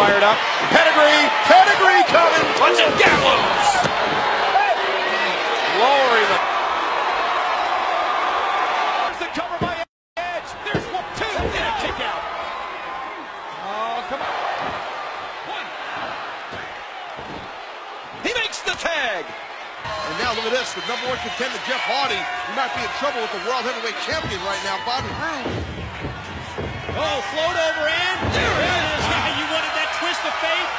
fired up. Pedigree, pedigree coming. Watch it, Gallows. Lowering the. There's the cover by Edge. There's one, two, and a kick out. Oh, come on. One. He makes the tag. And now look at this, the number one contender, Jeff Hardy. He might be in trouble with the World Heavyweight Champion right now, Bobby Roode. Oh, float over and there it is. you wanted that twist of fate.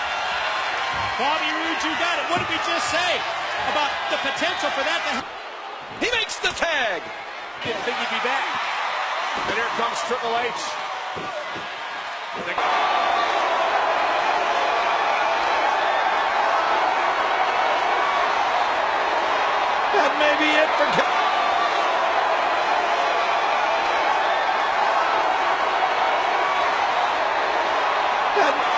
Bobby Roode, you got it. What did we just say about the potential for that to happen? He makes the tag. Didn't think he'd be back. And here comes Triple H. That may be it for. That-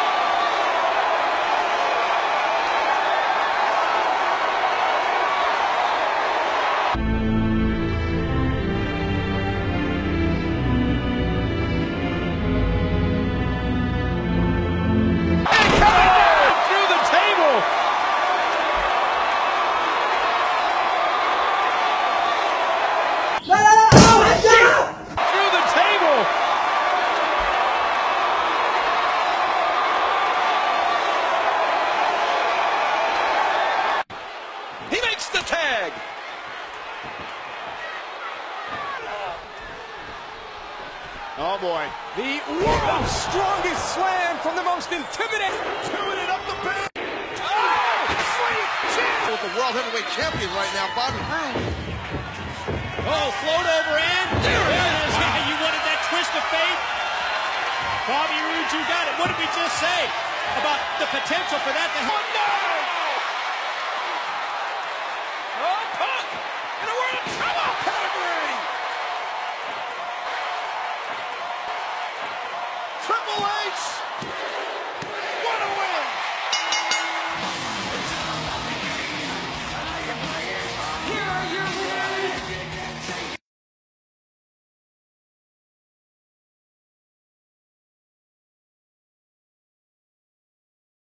tag. Oh boy. The world's strongest slam from the most intimidating. Chewing up the back. Oh, sweet chin. With the World Heavyweight Champion right now, Bobby Roode. Oh, float over and there it is. you wanted that twist of fate. Bobby Roode, you got it. What did we just say about the potential for that to happen? Oh, Triple H!